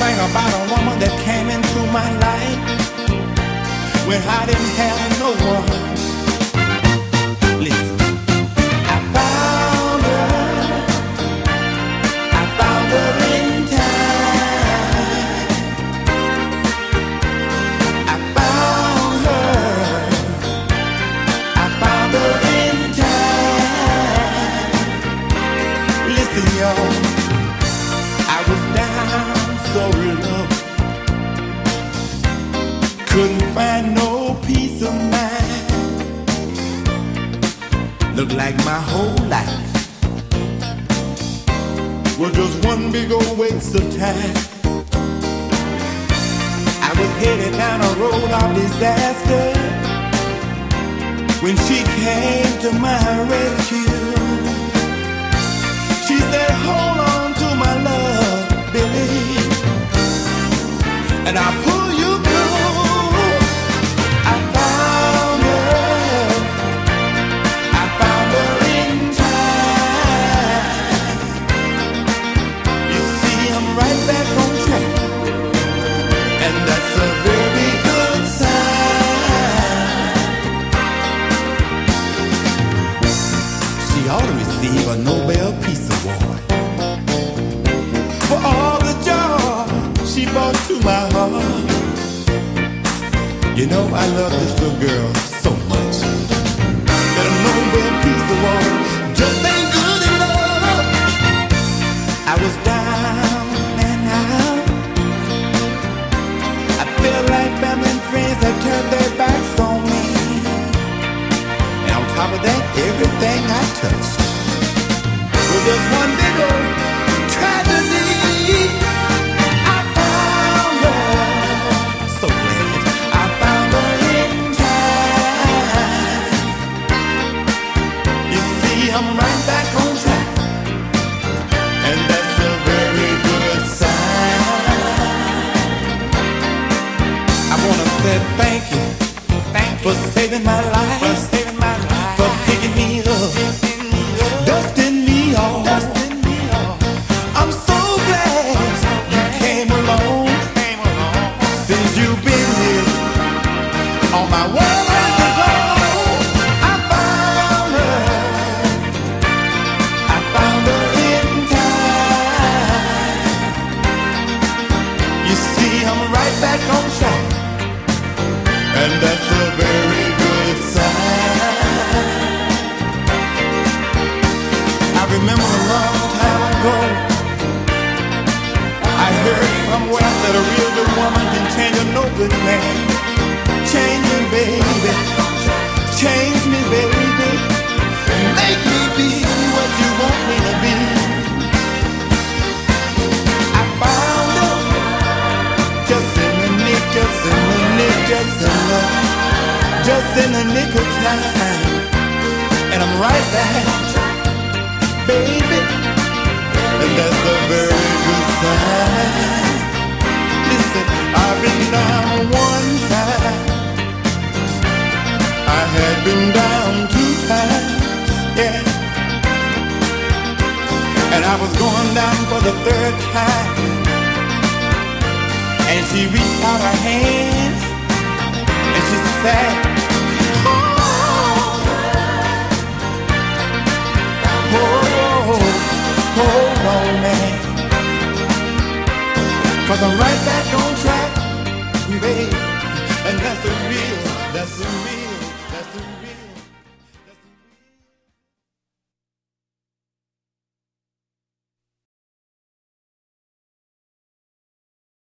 thing about a woman that came into my life when I didn't have no one. Listen, I found her. I found her in time. I found her. I found her in time. Listen, y'all. I was down so low. Couldn't find no peace of mind. Looked like my whole life was just one big old waste of time. I was headed down a road of disaster when she came to my rescue. And I'll pull You know, I love this little girl so much that a Nobel Peace Award just ain't good enough. I was down and out. I felt like family and friends had turned their backs on me. And on top of that, everything I touched was just one big old I'm right back on track, and that's a very good sign. I wanna say thank you, thank you. For saving my life, for saving my life, for picking me up, dusting me off. I'm so glad you came along, since you've been here. On my world somewhere that a real good woman can change a no good man. Change me, baby. Change me, baby. Make me be what you want me to be. I found her just in the nick, just in the nick, just in the, just in the nick of time. And I'm right back, going down for the third time. And she reached out her hands and she said, Oh, oh, hold on, man. Cause I'm right back on track, babe. And that's a real, that's a real.